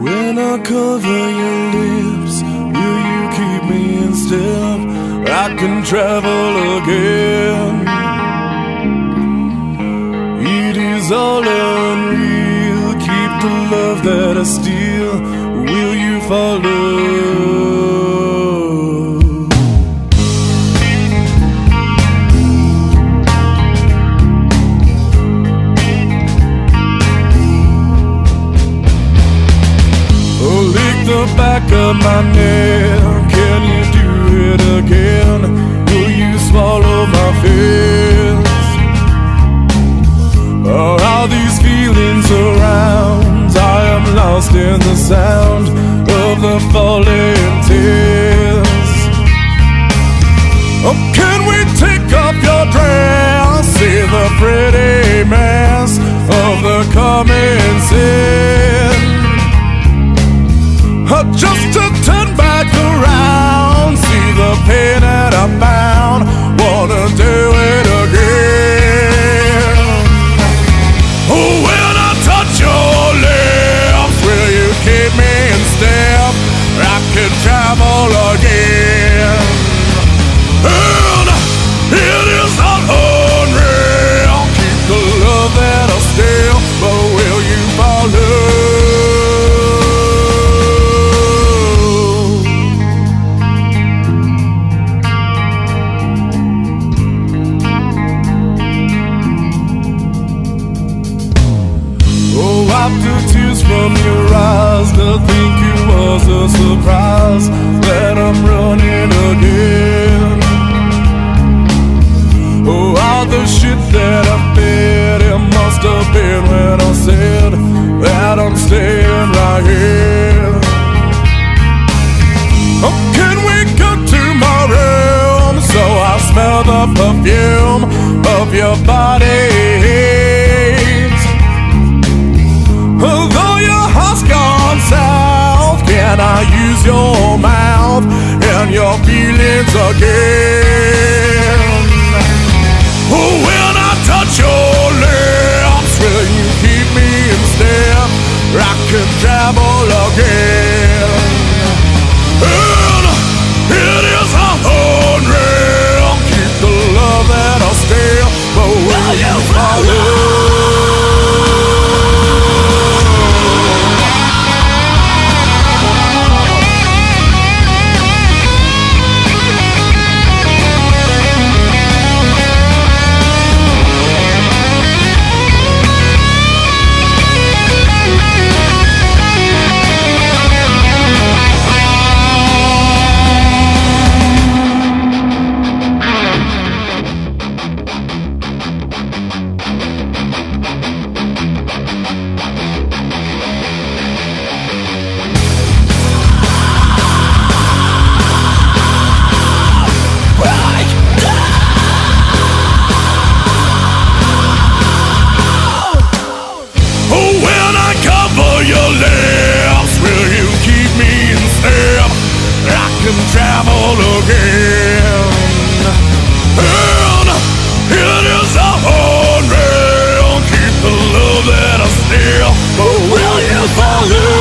When I cover your lips, will you keep me in step? I can travel again. It is all unreal. Keep the love that I steal. Will you follow? The back of my neck. Can you do it again? Will you swallow my face? Are all these feelings around? I am lost in the sound of the falling tears. Oh, can we take off your dress? See the pretty mess It is not unreal. Keep the love that I steal, but will you follow? Oh, from your perfume of your body? Although your heart's gone south, can I use your mouth and your feelings again? Lips, will you keep me in step? I can travel again. And it is a unreal. Keep the love that I steal, but will you follow?